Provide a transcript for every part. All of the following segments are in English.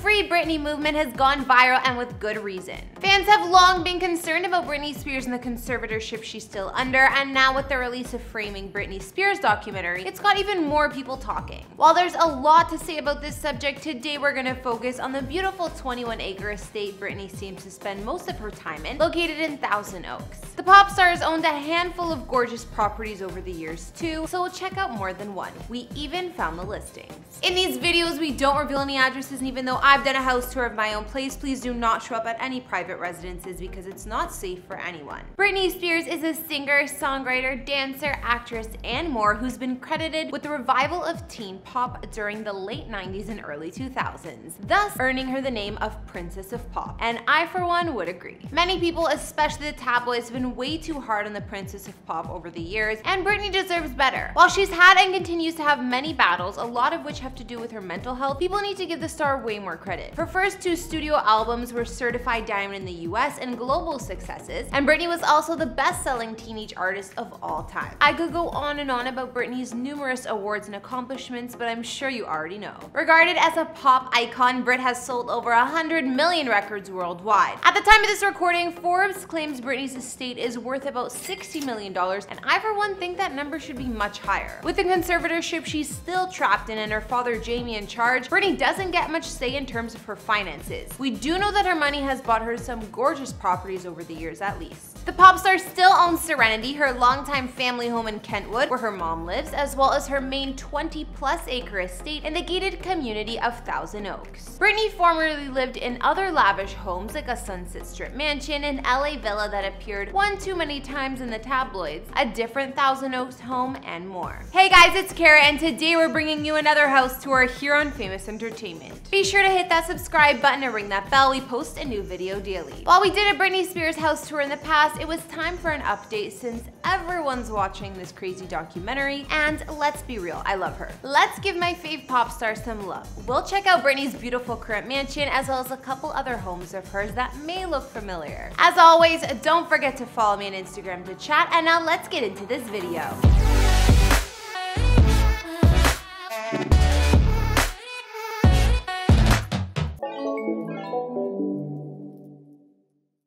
Free Britney movement has gone viral and with good reason. Fans have long been concerned about Britney Spears and the conservatorship she's still under, and now with the release of Framing Britney Spears documentary, it's got even more people talking. While there's a lot to say about this subject, today we're gonna focus on the beautiful 21 acre estate Britney seems to spend most of her time in, located in Thousand Oaks. The pop star has owned a handful of gorgeous properties over the years too, so we'll check out more than one. We even found the listings. In these videos, we don't reveal any addresses, and even though I've a house tour of my own place, please do not show up at any private residences because it's not safe for anyone. Britney Spears is a singer, songwriter, dancer, actress, and more who's been credited with the revival of teen pop during the late 90s and early 2000s, thus earning her the name of Princess of Pop. And I, for one, would agree. Many people, especially the tabloids, have been way too hard on the Princess of Pop over the years, and Britney deserves better. While she's had and continues to have many battles, a lot of which have to do with her mental health, people need to give the star way more credit. Her first two studio albums were certified diamond in the US and global successes, and Britney was also the best-selling teenage artist of all time. I could go on and on about Britney's numerous awards and accomplishments, but I'm sure you already know. Regarded as a pop icon, Brit has sold over 100 million records worldwide. At the time of this recording, Forbes claims Britney's estate is worth about $60 million, and I for one think that number should be much higher. With the conservatorship she's still trapped in and her father Jamie in charge, Britney doesn't get much say in terms of her finances. We do know that her money has bought her some gorgeous properties over the years at least. The pop star still owns Serenity, her longtime family home in Kentwood, where her mom lives, as well as her main 20 plus acre estate in the gated community of Thousand Oaks. Britney formerly lived in other lavish homes like a Sunset Strip mansion, an LA villa that appeared one too many times in the tabloids, a different Thousand Oaks home, and more. Hey guys, it's Kara, and today we're bringing you another house tour here on Famous Entertainment. Be sure to hit that subscribe button and ring that bell. We post a new video daily. While we did a Britney Spears house tour in the past, it was time for an update since everyone's watching this crazy documentary, and let's be real, I love her. Let's give my fave pop star some love. We'll check out Britney's beautiful current mansion as well as a couple other homes of hers that may look familiar. As always, don't forget to follow me on Instagram to chat, and now let's get into this video.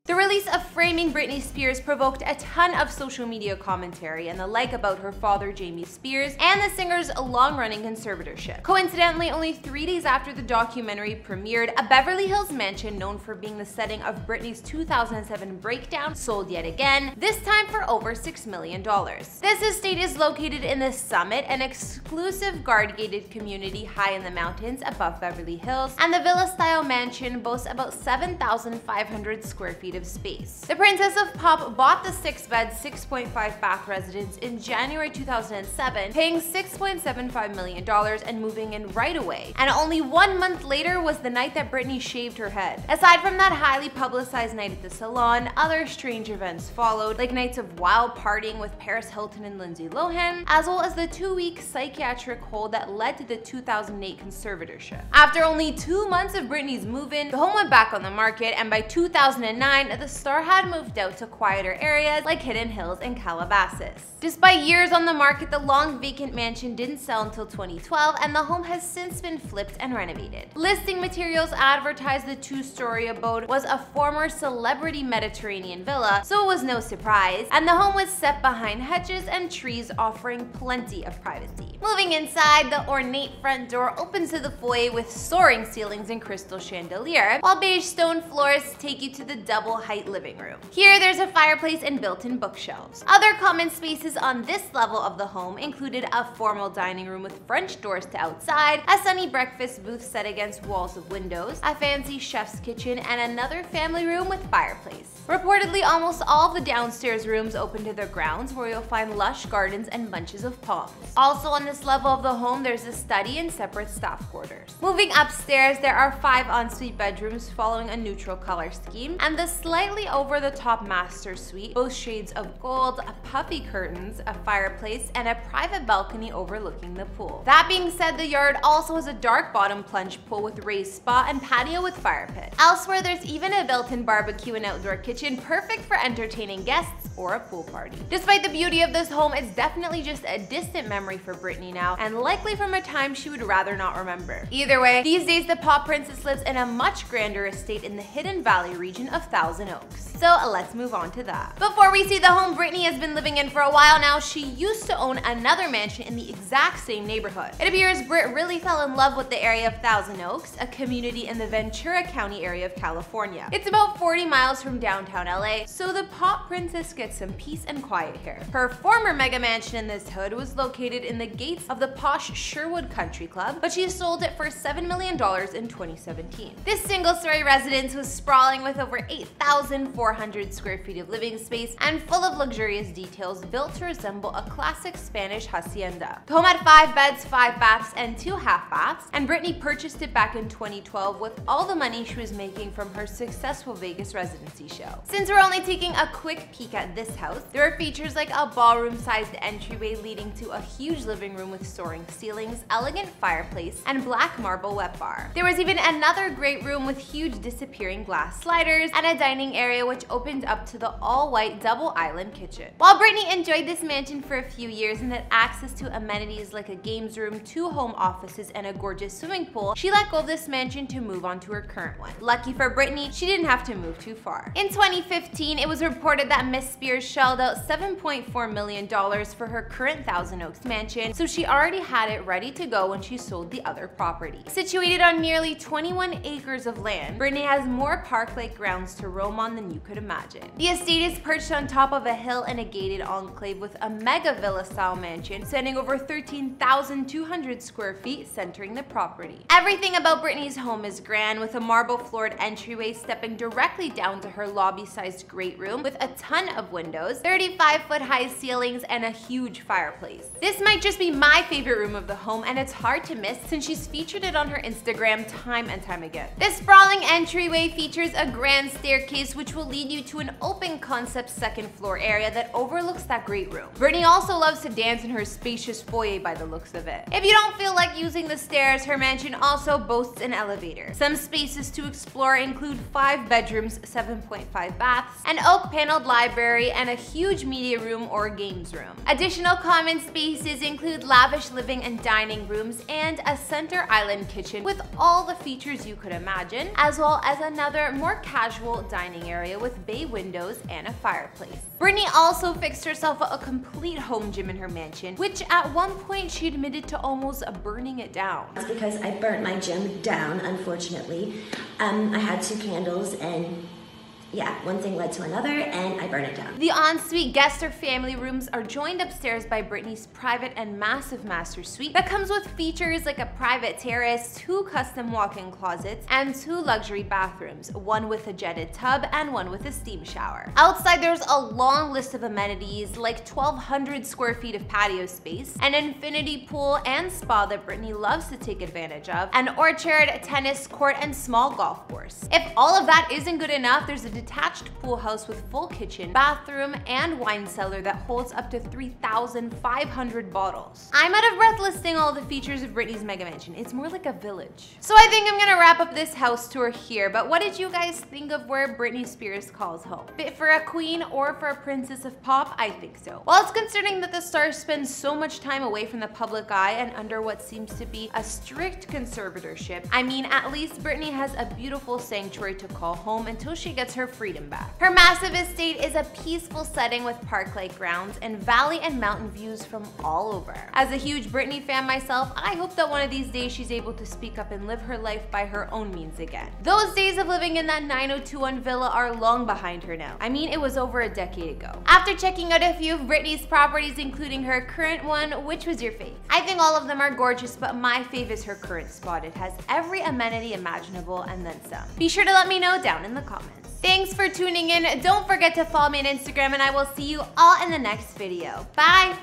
The release of Framing Britney Spears provoked a ton of social media commentary and the like about her father Jamie Spears and the singer's long-running conservatorship. Coincidentally, only three days after the documentary premiered, a Beverly Hills mansion known for being the setting of Britney's 2007 breakdown sold yet again, this time for over $6 million. This estate is located in the Summit, an exclusive guard-gated community high in the mountains above Beverly Hills, and the villa-style mansion boasts about 7,500 square feet of space. The Princess of Pop bought the six-bed, 6.5 bath residence in January 2007, paying $6.75 million and moving in right away. And only one month later was the night that Britney shaved her head. Aside from that highly publicized night at the salon, other strange events followed, like nights of wild partying with Paris Hilton and Lindsay Lohan, as well as the two-week psychiatric hold that led to the 2008 conservatorship. After only two months of Britney's move-in, the home went back on the market, and by 2009, the star had moved out to quieter areas like Hidden Hills and Calabasas. Despite years on the market, the long vacant mansion didn't sell until 2012 and the home has since been flipped and renovated. Listing materials advertised the two-story abode was a former celebrity Mediterranean villa, so it was no surprise, and the home was set behind hedges and trees offering plenty of privacy. Moving inside, the ornate front door opens to the foyer with soaring ceilings and crystal chandelier, while beige stone floors take you to the double height living room. Here, there's a fireplace and built-in bookshelves. Other common spaces on this level of the home included a formal dining room with French doors to outside, a sunny breakfast booth set against walls of windows, a fancy chef's kitchen, and another family room with fireplace. Reportedly, almost all the downstairs rooms open to the grounds where you'll find lush gardens and bunches of palms. Also on this level of the home, there's a study and separate staff quarters. Moving upstairs, there are five ensuite bedrooms following a neutral color scheme, and the slightly over the top master suite, both shades of gold, puffy curtains, a fireplace, and a private balcony overlooking the pool. That being said, the yard also has a dark bottom plunge pool with raised spa and patio with fire pit. Elsewhere, there's even a built-in barbecue and outdoor kitchen, perfect for entertaining guests or a pool party. Despite the beauty of this home, it's definitely just a distant memory for Britney now, and likely from a time she would rather not remember. Either way, these days the pop princess lives in a much grander estate in the Hidden Valley region of Thousand Oaks. So uh, let's move on to that. Before we see the home Britney has been living in for a while now, she used to own another mansion in the exact same neighborhood. It appears Brit really fell in love with the area of Thousand Oaks, a community in the Ventura County area of California. It's about 40 miles from downtown LA, so the pop princess gets some peace and quiet here. Her former mega mansion in this hood was located in the gates of the posh Sherwood Country Club, but she sold it for $7 million in 2017. This single-story residence was sprawling with over 8,400 square feet of living space and full of luxurious details built to resemble a classic Spanish hacienda. The home had five beds, five baths, and two half baths, and Britney purchased it back in 2012 with all the money she was making from her successful Vegas residency show. Since we're only taking a quick peek at this house, there are features like a ballroom-sized entryway leading to a huge living room with soaring ceilings, elegant fireplace, and black marble wet bar. There was even another great room with huge disappearing glass sliders and a dining area which opened up to the all-white double island kitchen. While Britney enjoyed this mansion for a few years and had access to amenities like a games room, two home offices, and a gorgeous swimming pool, she let go of this mansion to move on to her current one. Lucky for Britney, she didn't have to move too far. In 2015, it was reported that Miss Spears shelled out $7.4 million for her current Thousand Oaks mansion, so she already had it ready to go when she sold the other property. Situated on nearly 21 acres of land, Britney has more park-like grounds to roam on than you could imagine. The estate is perched on top of a hill in a gated enclave with a mega villa-style mansion spanning over 13,200 square feet centering the property. Everything about Britney's home is grand with a marble floored entryway stepping directly down to her lobby-sized great room with a ton of windows, 35 foot high ceilings, and a huge fireplace. This might just be my favorite room of the home and it's hard to miss since she's featured it on her Instagram time and time again. This sprawling entryway features a grand staircase which will lead you to an open concept second floor area that overlooks that great room. Britney also loves to dance in her spacious foyer by the looks of it. If you don't feel like using the stairs, her mansion also boasts an elevator. Some spaces to explore include five bedrooms, 7.5 baths, an oak paneled library, and a huge media room or games room. Additional common spaces include lavish living and dining rooms and a center island kitchen with all the features you could imagine, as well as another more casual dining area with bay windows and a fireplace. Britney also fixed herself a complete home gym in her mansion, which at one point she admitted to almost burning it down. Because I burnt my gym down, unfortunately. Um, I had two candles and yeah, one thing led to another and I burned it down. The ensuite guest or family rooms are joined upstairs by Britney's private and massive master suite that comes with features like a private terrace, two custom walk-in closets, and two luxury bathrooms, one with a jetted tub and one with a steam shower. Outside there's a long list of amenities like 1200 square feet of patio space, an infinity pool and spa that Britney loves to take advantage of, an orchard, tennis court, and small golf course. If all of that isn't good enough, there's a detached pool house with full kitchen, bathroom, and wine cellar that holds up to 3,500 bottles. I'm out of breath listing all the features of Britney's mega mansion. It's more like a village. So I think I'm gonna wrap up this house tour here, but what did you guys think of where Britney Spears calls home? Fit for a queen or for a princess of pop? I think so. While it's concerning that the star spends so much time away from the public eye and under what seems to be a strict conservatorship, I mean, at least Britney has a beautiful sanctuary to call home until she gets her freedom back. Her massive estate is a peaceful setting with park-like grounds and valley and mountain views from all over. As a huge Britney fan myself, I hope that one of these days she's able to speak up and live her life by her own means again. Those days of living in that 9021 villa are long behind her now. I mean, it was over a decade ago. After checking out a few of Britney's properties, including her current one, which was your fave? I think all of them are gorgeous, but my fave is her current spot. It has every amenity imaginable and then some. Be sure to let me know down in the comments. Thanks for tuning in. Don't forget to follow me on Instagram and I will see you all in the next video. Bye!